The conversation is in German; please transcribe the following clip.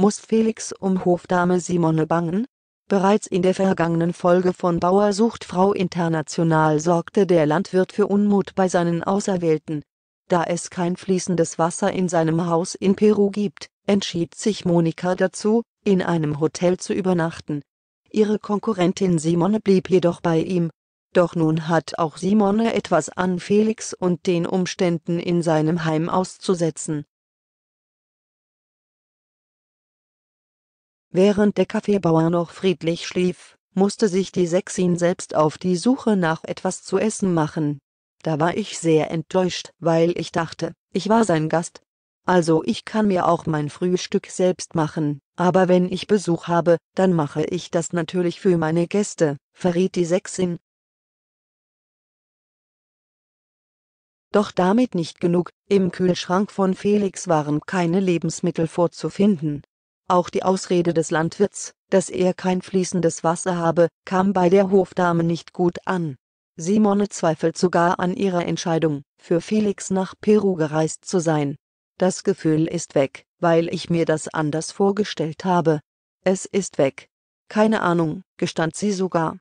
Muss Felix um Hofdame Simone bangen? Bereits in der vergangenen Folge von Bauer sucht Frau International sorgte der Landwirt für Unmut bei seinen Auserwählten. Da es kein fließendes Wasser in seinem Haus in Peru gibt, entschied sich Monika dazu, in einem Hotel zu übernachten. Ihre Konkurrentin Simone blieb jedoch bei ihm. Doch nun hat auch Simone etwas an Felix und den Umständen in seinem Heim auszusetzen. Während der Kaffeebauer noch friedlich schlief, musste sich die Sechsin selbst auf die Suche nach etwas zu essen machen. Da war ich sehr enttäuscht, weil ich dachte, ich war sein Gast. Also ich kann mir auch mein Frühstück selbst machen, aber wenn ich Besuch habe, dann mache ich das natürlich für meine Gäste, verriet die Sechsin. Doch damit nicht genug, im Kühlschrank von Felix waren keine Lebensmittel vorzufinden, auch die Ausrede des Landwirts, dass er kein fließendes Wasser habe, kam bei der Hofdame nicht gut an. Simone zweifelt sogar an ihrer Entscheidung, für Felix nach Peru gereist zu sein. Das Gefühl ist weg, weil ich mir das anders vorgestellt habe. Es ist weg. Keine Ahnung, gestand sie sogar.